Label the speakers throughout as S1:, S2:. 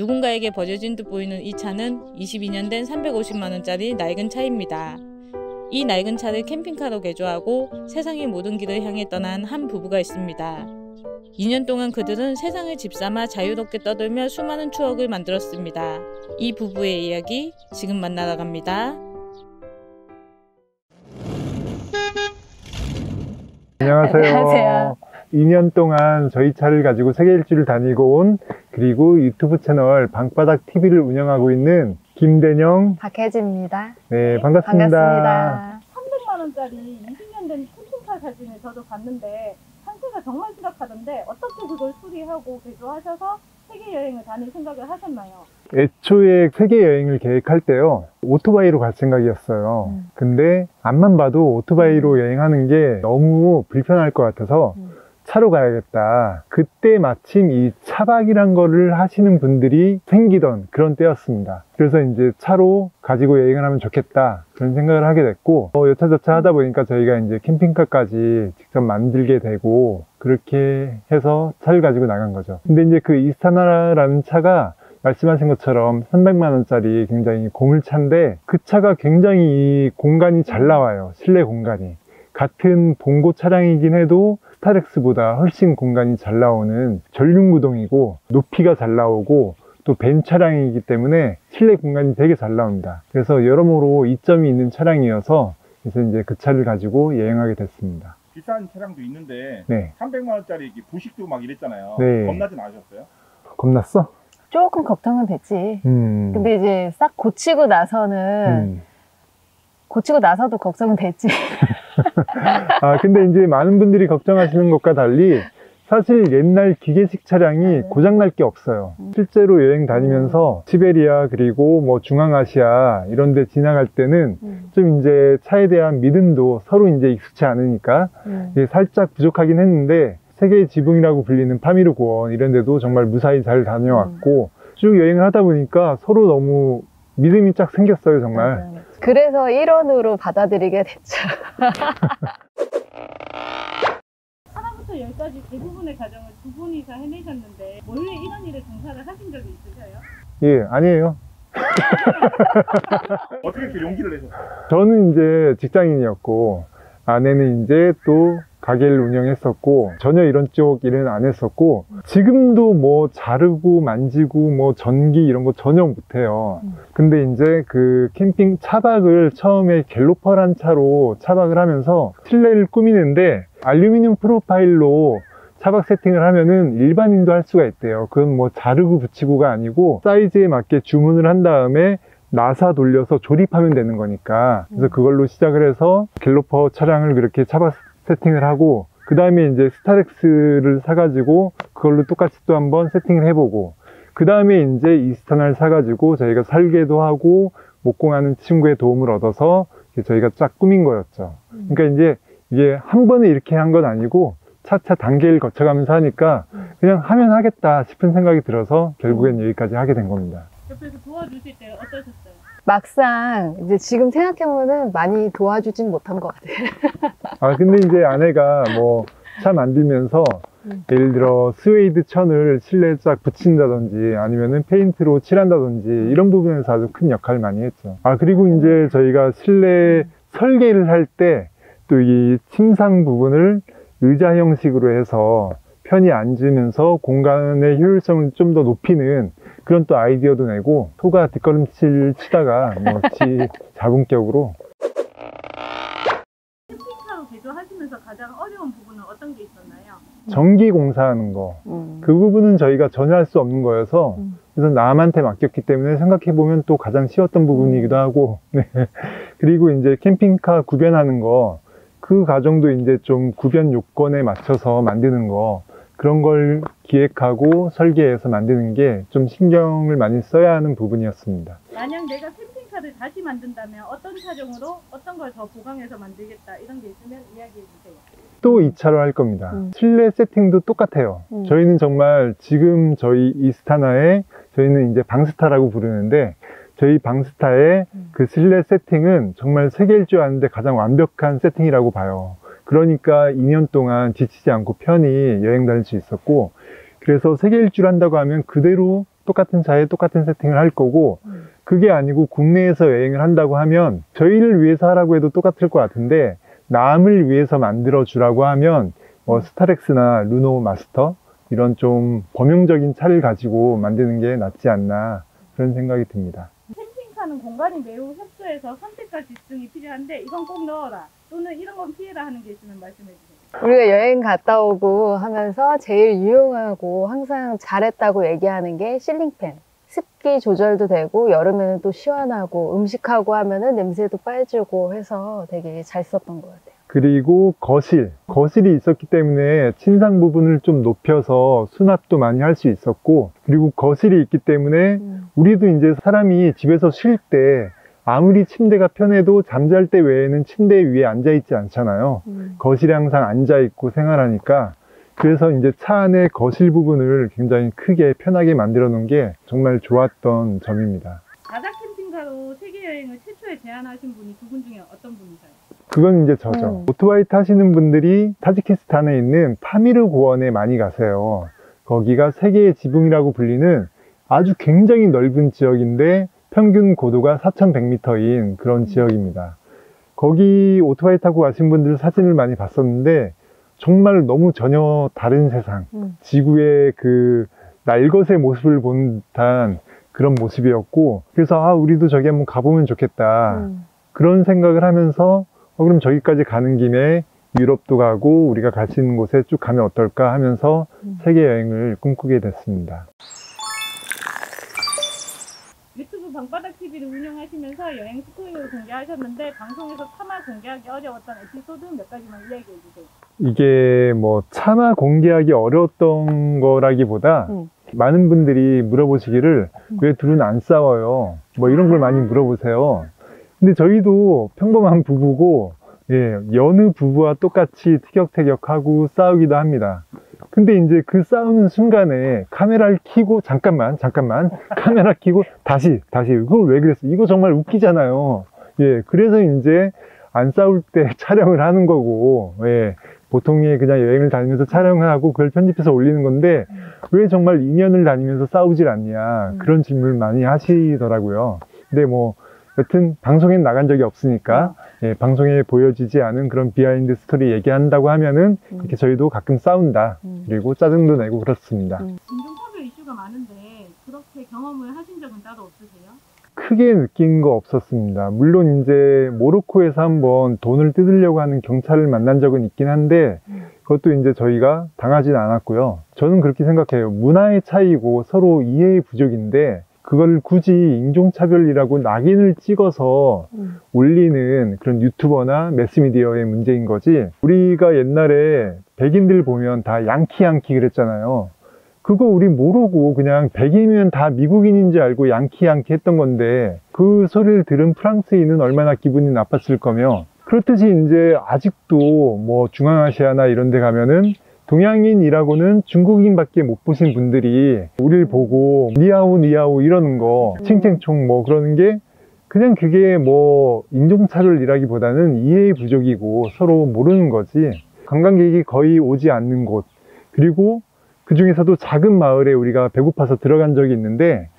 S1: 누군가에게 버려진 듯 보이는 이 차는 22년 된 350만원짜리 낡은 차입니다. 이 낡은 차를 캠핑카로 개조하고 세상의 모든 길을 향해 떠난 한 부부가 있습니다. 2년 동안 그들은 세상을 집삼아 자유롭게 떠돌며 수많은 추억을 만들었습니다. 이 부부의 이야기 지금 만나러 갑니다.
S2: 안녕하세요.
S3: 안녕하세요.
S2: 2년 동안 저희 차를 가지고 세계 일주를 다니고 온 그리고 유튜브 채널 방바닥 TV를 운영하고 있는 김대영
S3: 박혜지입니다.
S2: 네 반갑습니다.
S3: 반갑습니다.
S4: 300만 원짜리 20년 된 캠핑카 사진을 저도 봤는데 상태가 정말 심각하던데 어떻게 그걸 수리하고 개조하셔서 세계 여행을 다닐 생각을 하셨나요?
S2: 애초에 세계 여행을 계획할 때요 오토바이로 갈 생각이었어요.
S3: 음.
S2: 근데 앞만 봐도 오토바이로 여행하는 게 너무 불편할 것 같아서
S3: 음.
S2: 차로 가야겠다. 그때 마침 이 차박이란 거를 하시는 분들이 생기던 그런 때였습니다. 그래서 이제 차로 가지고 여행을 하면 좋겠다. 그런 생각을 하게 됐고, 어, 여차저차 하다 보니까 저희가 이제 캠핑카까지 직접 만들게 되고, 그렇게 해서 차를 가지고 나간 거죠. 근데 이제 그 이스타나라는 차가 말씀하신 것처럼 300만 원짜리 굉장히 고물차인데, 그 차가 굉장히 이 공간이 잘 나와요. 실내 공간이. 같은 봉고 차량이긴 해도 스타렉스보다 훨씬 공간이 잘 나오는 전륜구동이고 높이가 잘 나오고 또벤 차량이기 때문에 실내 공간이 되게 잘 나옵니다. 그래서 여러모로 이점이 있는 차량이어서 그래서 이제 그 차를 가지고 여행하게 됐습니다.
S5: 비싼 차량도 있는데
S2: 네.
S5: 300만 원짜리 부식도 막 이랬잖아요.
S2: 네.
S5: 겁나진 않으셨어요?
S2: 겁났어?
S3: 조금 걱정은 됐지.
S2: 음.
S3: 근데 이제 싹 고치고 나서는
S2: 음.
S3: 고치고 나서도 걱정은 됐지.
S2: 아, 근데 이제 많은 분들이 걱정하시는 것과 달리 사실 옛날 기계식 차량이
S3: 네.
S2: 고장날 게 없어요.
S3: 음.
S2: 실제로 여행 다니면서 시베리아 그리고 뭐 중앙아시아 이런 데 지나갈 때는
S3: 음.
S2: 좀 이제 차에 대한 믿음도 서로 이제 익숙치 않으니까
S3: 음.
S2: 살짝 부족하긴 했는데 세계의 지붕이라고 불리는 파미르 고원 이런 데도 정말 무사히 잘 다녀왔고 쭉 여행을 하다 보니까 서로 너무 믿음이 쫙 생겼어요, 정말.
S3: 맞아요. 그래서 일원으로 받아들이게 됐죠.
S4: 하나부터 열까지 대부분의 과정을 두 분이서 해내셨는데 원래 이런 일에 종사를 하신 적이 있으세요?
S2: 예, 아니에요.
S5: 어떻게 이렇게 용기를 내셨어요?
S2: 저는 이제 직장인이었고 아내는 이제 또 가게를 운영했었고 전혀 이런 쪽 일은 안 했었고 지금도 뭐 자르고 만지고 뭐 전기 이런 거 전혀 못해요.
S3: 음.
S2: 근데 이제 그 캠핑 차박을 처음에 갤로퍼란 차로 차박을 하면서 실내를 꾸미는데 알루미늄 프로파일로 차박 세팅을 하면은 일반인도 할 수가 있대요. 그건 뭐 자르고 붙이고가 아니고 사이즈에 맞게 주문을 한 다음에 나사 돌려서 조립하면 되는 거니까 그래서
S3: 음.
S2: 그걸로 시작을 해서 갤로퍼 차량을 그렇게 차박 세팅을 하고 그 다음에 이제 스타렉스를 사가지고 그걸로 똑같이 또 한번 세팅을 해보고 그 다음에 이제 이스타나를 사가지고 저희가 살게도 하고 목공하는 친구의 도움을 얻어서 저희가 쫙 꾸민 거였죠. 그러니까 이제 이게 한 번에 이렇게 한 건 아니고 차차 단계를 거쳐가면서 하니까 그냥 하면 하겠다 싶은 생각이 들어서 결국엔 여기까지 하게 된 겁니다.
S4: 옆에서 도와주실 때 어떠셨어요?
S3: 막상 이제 지금 생각해보면 많이 도와주진 못한 것 같아요.
S2: 아 근데 이제 아내가 뭐 차 만들면서
S3: 음.
S2: 예를 들어 스웨이드 천을 실내에 쫙 붙인다든지 아니면은 페인트로 칠한다든지 이런 부분에서 아주 큰 역할을 많이 했죠. 아 그리고 이제 저희가 실내 설계를 할 때 또 이 침상 부분을 의자 형식으로 해서 편히 앉으면서 공간의 효율성을 좀 더 높이는 그런 또 아이디어도 내고 소가 뒷걸음질 치다가 뭐 지 자본격으로
S4: 캠핑카로 개조하시면서 가장 어려운 부분은 어떤 게 있었나요?
S2: 전기 공사하는 거
S3: 음.
S2: 그 부분은 저희가 전혀 할 수 없는 거여서
S3: 음.
S2: 그래서 남한테 맡겼기 때문에 생각해 보면 또 가장 쉬웠던 부분이기도 하고 네. 그리고 이제 캠핑카 구변하는 거 그 과정도 이제 좀 구변 요건에 맞춰서 만드는 거 그런 걸 기획하고 설계해서 만드는 게 좀 신경을 많이 써야 하는 부분이었습니다.
S4: 만약 내가 캠핑카를 다시 만든다면 어떤 차종으로 어떤 걸 더 보강해서 만들겠다 이런 게 있으면 이야기해 주세요.
S2: 또 2차로 할 겁니다.
S3: 음.
S2: 실내 세팅도 똑같아요.
S3: 음.
S2: 저희는 정말 지금 저희 이스타나에 저희는 이제 방스타라고 부르는데 저희 방스타의
S3: 음.
S2: 그 실내 세팅은 정말 세계 일주 하는데 가장 완벽한 세팅이라고 봐요. 그러니까 2년 동안 지치지 않고 편히 여행 다닐 수 있었고 그래서 세계 일주를 한다고 하면 그대로 똑같은 차에 똑같은 세팅을 할 거고
S3: 음.
S2: 그게 아니고 국내에서 여행을 한다고 하면 저희를 위해서 하라고 해도 똑같을 것 같은데 남을 위해서 만들어 주라고 하면 뭐 스타렉스나 루노 마스터 이런 좀 범용적인 차를 가지고 만드는 게 낫지 않나 그런 생각이 듭니다.
S4: 캠핑카는 공간이 매우 협소해서 선택과 집중이 필요한데 이건 꼭 넣어라 또는 이런 건 피해라 하는 게 있으면 말씀해 주세요.
S3: 우리가 여행 갔다 오고 하면서 제일 유용하고 항상 잘했다고 얘기하는 게 실링팬. 습기 조절도 되고 여름에는 또 시원하고 음식하고 하면은 냄새도 빠지고 해서 되게 잘 썼던 것 같아요.
S2: 그리고 거실, 거실이 있었기 때문에 침상 부분을 좀 높여서 수납도 많이 할 수 있었고 그리고 거실이 있기 때문에
S3: 음.
S2: 우리도 이제 사람이 집에서 쉴 때 아무리 침대가 편해도 잠잘 때 외에는 침대 위에 앉아 있지 않잖아요.
S3: 음.
S2: 거실에 항상 앉아 있고 생활하니까 그래서 이제 차 안에 거실 부분을 굉장히 크게 편하게 만들어 놓은 게 정말 좋았던 점입니다.
S4: 바다 캠핑카로 세계 여행을 최초에 제안하신 분이 두 분 중에 어떤 분이세요?
S2: 그건 이제 저죠.
S3: 음.
S2: 오토바이 타시는 분들이 타지키스탄에 있는 파미르 고원에 많이 가세요. 거기가 세계의 지붕이라고 불리는 아주 굉장히 넓은 지역인데 평균 고도가 4,100m인 그런 지역입니다. 거기 오토바이 타고 가신 분들 사진을 많이 봤었는데 정말 너무 전혀 다른 세상,
S3: 음.
S2: 지구의 그 날것의 모습을 본 듯한 그런 모습이었고 그래서 아 우리도 저기 한번 가보면 좋겠다.
S3: 음.
S2: 그런 생각을 하면서 어, 그럼 저기까지 가는 김에 유럽도 가고 우리가 갈 수 있는 곳에 쭉 가면 어떨까 하면서
S3: 음.
S2: 세계 여행을 꿈꾸게 됐습니다.
S4: 방바닥 TV를 운영하시면서 여행 스토리를 공개하셨는데 방송에서 차마 공개하기 어려웠던 에피소드 몇 가지만 이야기해 주세요.
S2: 이게 뭐 차마 공개하기 어려웠던 거라기보다
S3: 음.
S2: 많은 분들이 물어보시기를
S3: 음.
S2: 왜 둘은 안 싸워요? 뭐 이런 걸 많이 물어보세요. 근데 저희도 평범한 부부고 예, 여느 부부와 똑같이 티격태격하고 싸우기도 합니다. 근데 이제 그 싸우는 순간에 카메라를 켜고 잠깐만 잠깐만 카메라 켜고 다시 다시 이걸 왜 그랬어? 이거 정말 웃기잖아요. 예, 그래서 이제 안 싸울 때 촬영을 하는 거고 예, 보통의 그냥 여행을 다니면서 촬영을 하고 그걸 편집해서 올리는 건데 왜 정말 2년을 다니면서 싸우질 않냐
S3: 음.
S2: 그런 질문을 많이 하시더라고요. 근데 뭐 여튼 방송엔 나간 적이 없으니까 예, 방송에 보여지지 않은 그런 behind story 얘기한다고 하면은
S3: 음.
S2: 이렇게 저희도 가끔 싸운다
S3: 음.
S2: 그리고 짜증도 내고 그렇습니다.
S3: 음.
S4: 인종차별 이슈가 많은데 그렇게 경험을 하신 적은 따로 없으세요?
S2: 크게 느낀 거 없었습니다. 물론 이제 모로코에서 한번 돈을 뜯으려고 하는 경찰을 만난 적은 있긴 한데
S3: 음.
S2: 그것도 이제 저희가 당하진 않았고요. 저는 그렇게 생각해요. 문화의 차이고 서로 이해의 부족인데 그걸 굳이 인종차별이라고 낙인을 찍어서
S3: 음.
S2: 올리는 그런 유튜버나 매스미디어의 문제인 거지. 우리가 옛날에 백인들 보면 다 양키 양키 그랬잖아요. 그거 우리 모르고 그냥 백인이면 다 미국인인 줄 알고 양키 양키 했던 건데 그 소리를 들은 프랑스인은 얼마나 기분이 나빴을 거며. 그렇듯이 이제 아직도 뭐 중앙아시아나 이런 데 가면은 동양인이라고는 중국인밖에 못 보신 분들이 우리를 보고 니아오 니아오 이러는 거
S3: 음.
S2: 칭칭총 뭐 그러는 게 그냥 그게 뭐 인종차별이라기보다는 이해의 부족이고 서로 모르는 거지 관광객이 거의 오지 않는 곳 그리고 그 중에서도 작은 마을에 우리가 배고파서 들어간 적이 있는데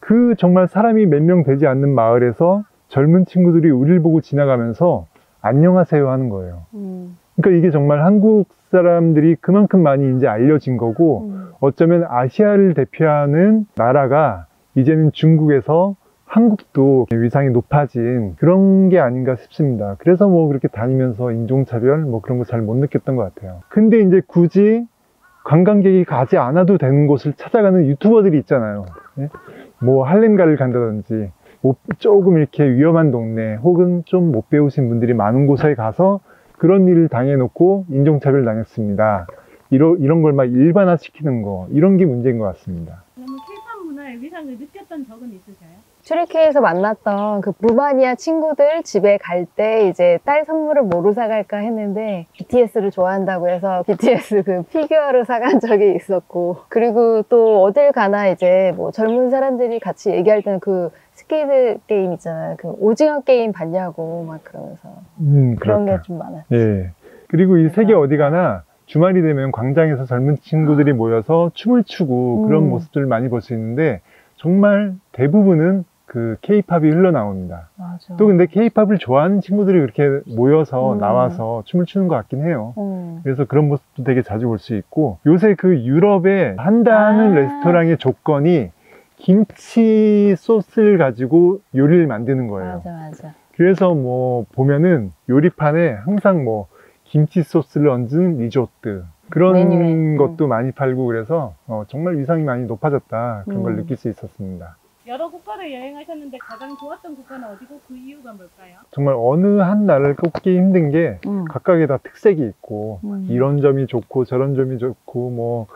S2: 그 정말 사람이 몇 명 되지 않는 마을에서 젊은 친구들이 우리를 보고 지나가면서 안녕하세요 하는 거예요.
S3: 음.
S2: 그러니까 이게 정말 한국 사람들이 그만큼 많이 이제 알려진 거고
S3: 음.
S2: 어쩌면 아시아를 대표하는 나라가 이제는 중국에서 한국도 위상이 높아진 그런 게 아닌가 싶습니다. 그래서 뭐 그렇게 다니면서 인종차별 뭐 그런 거 잘 못 느꼈던 것 같아요. 근데 이제 굳이 관광객이 가지 않아도 되는 곳을 찾아가는 유튜버들이 있잖아요. 예? 뭐 할렘가를 간다든지 뭐 조금 이렇게 위험한 동네 혹은 좀 못 배우신 분들이 많은 곳에 가서 그런 일을 당해놓고 인종차별 당했습니다. 이러, 이런 걸 막 일반화시키는 거 이런 게 문제인 것 같습니다.
S4: 그러면 케이팝 문화의 위상을 느꼈던 적은 있으세요?
S3: 츄리케에서 만났던 그 루마니아 친구들 집에 갈 때 이제 딸 선물을 뭐로 사갈까 했는데 BTS를 좋아한다고 해서 BTS 그 피규어를 사간 적이 있었고 그리고 또 어딜 가나 이제 뭐 젊은 사람들이 같이 얘기할 때는 그 Squid Game 있잖아요. 그 오징어 게임 봤냐고 막 그러면서
S2: 음,
S3: 그런. 게 좀 많아요.
S2: 예. 그리고 이 세계 어디 가나 주말이 되면 광장에서 젊은 친구들이 모여서 춤을 추고 그런
S3: 음.
S2: 모습들을 많이 볼 수 있는데 정말 대부분은 그 케이팝이 흘러나옵니다.
S3: 맞아.
S2: 또 근데 케이팝을 좋아하는 친구들이 그렇게 모여서
S3: 음.
S2: 나와서 춤을 추는 것 같긴 해요.
S3: 음.
S2: 그래서 그런 모습도 되게 자주 볼 수 있고 요새 그 유럽에 한다는
S3: 아.
S2: 레스토랑의 조건이 김치 소스를 가지고 요리를 만드는 거예요.
S3: 맞아, 맞아.
S2: 그래서 뭐 보면은 요리판에 항상 뭐 김치 소스를 얹은 리조트 그런
S3: 메뉴에, 음.
S2: 것도 많이 팔고 그래서 어, 정말 위상이 많이 높아졌다 그런 걸
S3: 음.
S2: 느낄 수 있었습니다.
S4: 여러 국가를 여행하셨는데 가장 좋았던 국가는 어디고 그 이유가 뭘까요?
S2: 정말 어느 한 나라를 꼽기 힘든 게
S3: 음.
S2: 각각에 다 특색이 있고
S3: 음.
S2: 이런 점이 좋고 저런 점이 좋고 뭐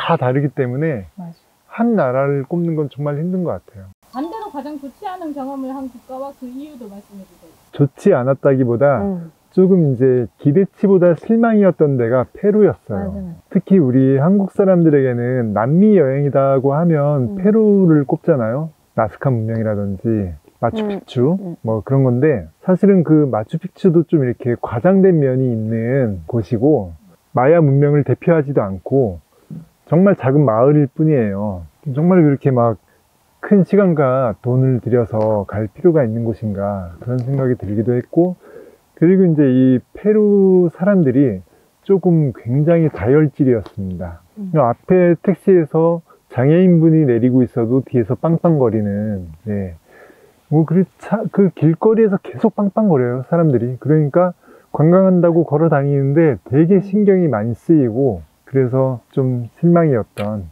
S2: 다 다르기 때문에
S3: 맞아.
S2: 한 나라를 꼽는 건 정말 힘든 것 같아요.
S4: 반대로 가장 좋지 않은 경험을 한 국가와 그 이유도 말씀해 주세요.
S2: 좋지 않았다기보다
S3: 음.
S2: 조금 이제 기대치보다 실망이었던 데가 페루였어요.
S3: 맞아, 맞아.
S2: 특히 우리 한국 사람들에게는 남미 여행이라고 하면
S3: 음.
S2: 페루를 꼽잖아요. 나스카 문명이라든지 마추픽추
S3: 음, 음.
S2: 뭐 그런 건데 사실은 그 마추픽추도 좀 이렇게 과장된 면이 있는 곳이고 마야 문명을 대표하지도 않고 정말 작은 마을일 뿐이에요. 정말 그렇게 막 큰 시간과 돈을 들여서 갈 필요가 있는 곳인가 그런 생각이 들기도 했고 그리고 이제 이 페루 사람들이 조금 굉장히 다혈질이었습니다.
S3: 음.
S2: 앞에 택시에서 장애인분이 내리고 있어도 뒤에서 빵빵거리는, 네. 뭐, 그, 차, 그 길거리에서 계속 빵빵거려요, 사람들이. 그러니까 관광한다고 걸어 다니는데 되게 신경이 많이 쓰이고, 그래서 좀 실망이었던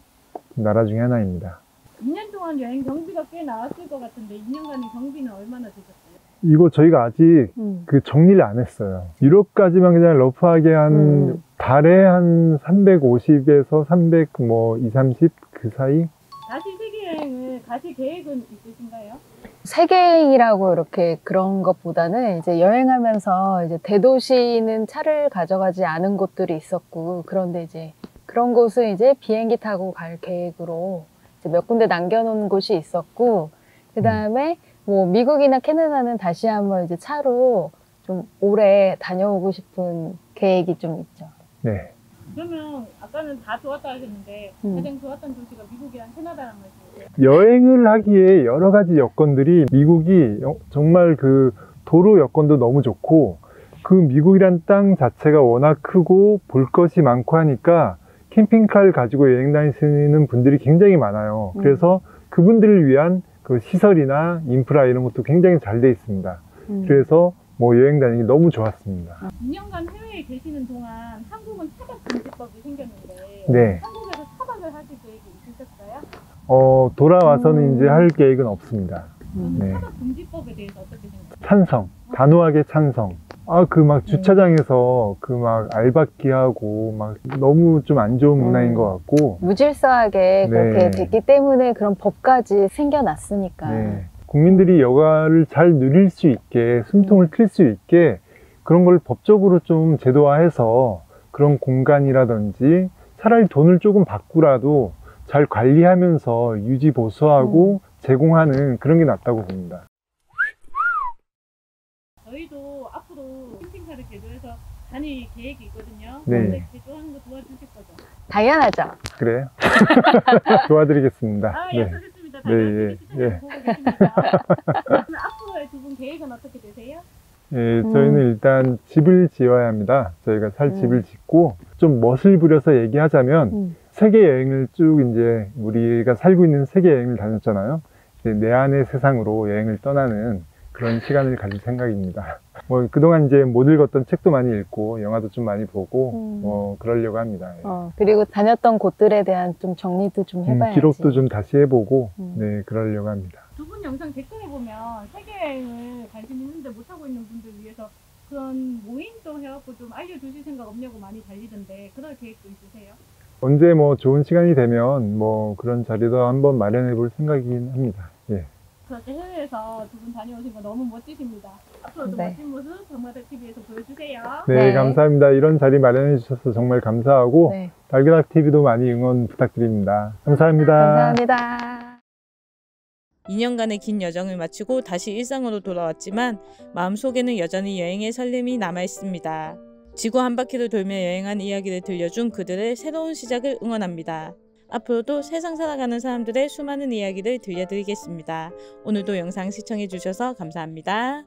S2: 나라 중에 하나입니다.
S4: 2년 동안 여행 경비가 꽤 나왔을 것 같은데 2년간의 경비는 얼마나 드셨어요?
S2: 이거 저희가 아직
S3: 음.
S2: 그 정리를 안 했어요. 유럽까지만 그냥 러프하게 한
S3: 음.
S2: 달에 한 350에서 300, 뭐, 2, 30 그 사이?
S4: 다시 세계 여행을 가실 계획은 있으신가요?
S3: 세계여행이라고 이렇게 그런 것보다는 이제 여행하면서 이제 대도시는 차를 가져가지 않은 곳들이 있었고 그런데 이제 그런 곳은 이제 비행기 타고 갈 계획으로 이제 몇 군데 남겨놓은 곳이 있었고 그 다음에 뭐 미국이나 캐나다는 다시 한번 이제 차로 좀 오래 다녀오고 싶은 계획이 좀 있죠.
S2: 네.
S4: 그러면 아까는 다 좋았다 하셨는데
S3: 음.
S4: 가장 좋았던 도시가 미국이랑 캐나다란 말씀이세요?
S2: 여행을 하기에 여러 가지 여건들이 미국이 여- 정말 그 도로 여건도 너무 좋고 그 미국이란 땅 자체가 워낙 크고 볼 것이 많고 하니까 캠핑카를 가지고 여행 다니시는 분들이 굉장히 많아요.
S3: 음.
S2: 그래서 그분들을 위한 그 시설이나 인프라 이런 것도 굉장히 잘 돼 있습니다.
S3: 음.
S2: 그래서 뭐 여행 다니기 너무 좋았습니다.
S4: 2년간 해외에 계시는 동안 한국은 차박 금지법이 생겼는데
S2: 네.
S4: 한국에서 차박을 하실 계획이 있으셨어요?
S2: 어, 돌아와서는
S3: 음.
S2: 이제 할 계획은 없습니다.
S3: 음.
S2: 네.
S4: 차박 금지법에 대해서 어떻게 생각하세요?
S2: 찬성. 단호하게 찬성. 아, 그 막 주차장에서 그 막 알박기 하고 막 너무 좀 안 좋은 문화인
S3: 음.
S2: 것 같고,
S3: 무질서하게
S2: 네.
S3: 그렇게 됐기 때문에 그런 법까지 생겨났으니까.
S2: 네. 국민들이 여가를 잘 누릴 수 있게, 숨통을 틀 수 있게 그런 걸 법적으로 좀 제도화해서 그런 공간이라든지 차라리 돈을 조금 받고라도 잘 관리하면서 유지 보수하고 제공하는 그런 게 낫다고 봅니다.
S4: 저희도 앞으로 캠핑카를 다닐 계획이 있거든요.
S2: 네.
S4: 근데 개조하는 거 도와주실 거죠?
S3: 당연하죠.
S2: 그래요? 도와드리겠습니다.
S4: 아,
S2: 네.
S4: 약속했습니다.
S2: 네, 예,
S4: 다들
S2: 예.
S4: 앞으로의 두 분 계획은 어떻게 되세요?
S2: 예, 저희는
S3: 음.
S2: 일단 집을 지어야 합니다. 저희가 살
S3: 음.
S2: 집을 짓고 좀 멋을 부려서 얘기하자면
S3: 음.
S2: 세계 여행을 쭉 이제 우리가 살고 있는 세계 여행을 다녔잖아요. 이제 내 안의 세상으로 여행을 떠나는 그런 시간을 가질 생각입니다. 뭐 그동안 이제 못 읽었던 책도 많이 읽고 영화도 좀 많이 보고
S3: 음.
S2: 뭐 그러려고 합니다. 예.
S3: 어, 그리고 다녔던 곳들에 대한 좀 정리도 좀
S2: 음,
S3: 해봐야지.
S2: 기록도 좀 다시 해보고
S3: 음.
S2: 네 그러려고 합니다.
S4: 두 분 영상 댓글에 보면 세계 여행을 관심 있는데 못 하고 있는 분들 위해서 그런 모임도 해갖고 좀 알려주실 생각 없냐고 많이 달리던데 그럴 계획도 있으세요?
S2: 언제 뭐 좋은 시간이 되면 뭐 그런 자리도 한번 마련해 볼 생각이긴 합니다. 예.
S4: 그렇게 해외에서 두 분 다녀오신 거 너무 멋지십니다. 앞으로도
S3: 네.
S4: 멋진 모습 정마들 TV에서 보여주세요.
S2: 네,
S3: 네.
S2: 감사합니다. 이런 자리 마련해 주셔서 정말 감사하고
S3: 네.
S2: 달그닥 TV도 많이 응원 부탁드립니다. 감사합니다.
S3: 감사합니다.
S1: 2년간의 긴 여정을 마치고 다시 일상으로 돌아왔지만 마음속에는 여전히 여행의 설렘이 남아 있습니다. 지구 한 바퀴를 돌며 여행한 이야기를 들려준 그들의 새로운 시작을 응원합니다. 앞으로도 세상 살아가는 사람들의 수많은 이야기를 들려드리겠습니다. 오늘도 영상 시청해주셔서 감사합니다.